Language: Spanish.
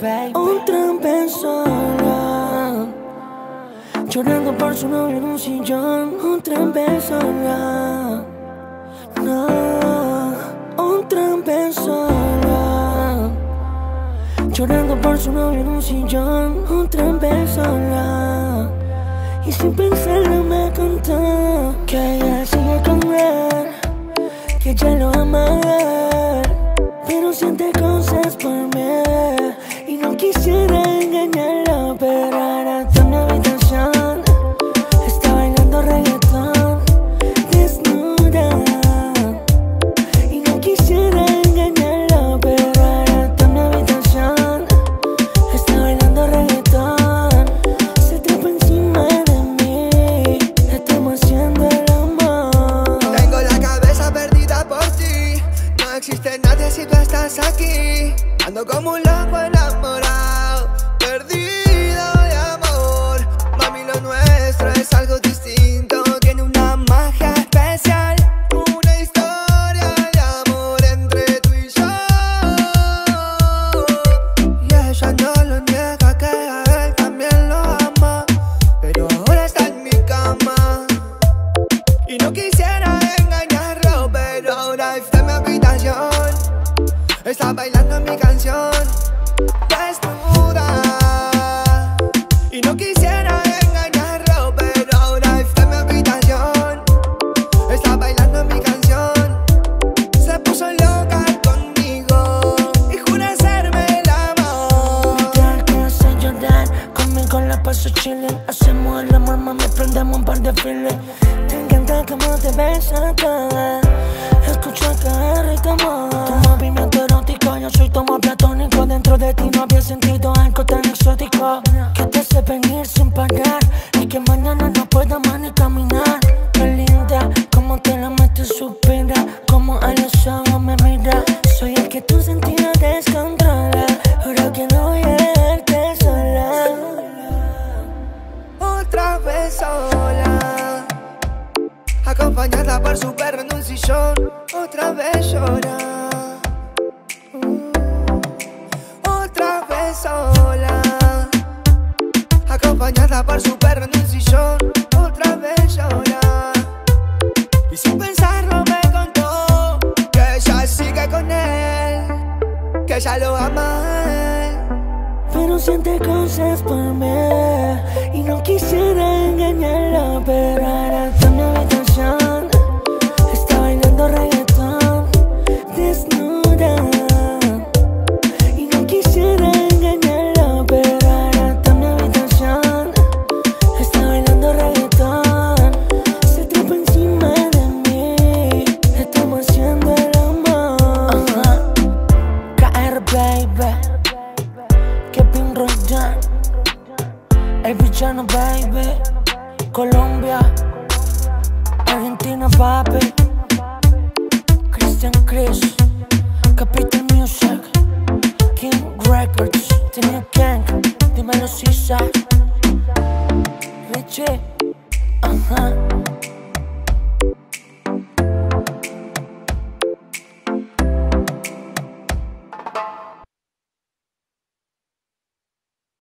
baby. Otra Llorando por su novio en un sillón. Otra persona No. Otra persona Llorando por su novio en un sillón. Otra persona Y sin pensarlo me contó Que ella sigue con él Que ella lo ama Pero siente cosas por mí quisiera engañarlo Pero ahora está en mi habitación. Está bailando reggaetón Desnuda. Y no quisiera engañarlo Pero ahora está en mi habitación. Está bailando reggaetón Se trepa encima de mí. Estamos haciendo el amor. Tengo la cabeza perdida por ti. No existe nadie si tú estás aquí. Ando como un loco enamorado, perdido de amor. Mami, lo nuestro Está bailando mi canción, desnuda. Y no quisiera engañarlo, pero ahora está en mi habitación. Está bailando mi canción. Se puso loca conmigo y jura hacerme el amor. Literal que hace llorar Conmigo la paso chilling Hacemos el amor, mami, prendemos un par de feeling Te encanta cómo te besa toda otra vez sola Acompañada por su perro en un sillón Otra vez llora Mm. Otra vez sola Acompañada por su perro en un sillón Otra vez llora Y sin pensarlo me contó Que ella sigue con él Que ella lo ama Pero siente cosas por mí el villano baby, Colombia, Argentina papi, Christian Chris, Capital Music, King Records, Tenía Gang, dímelo si sabes, Richie, ajá.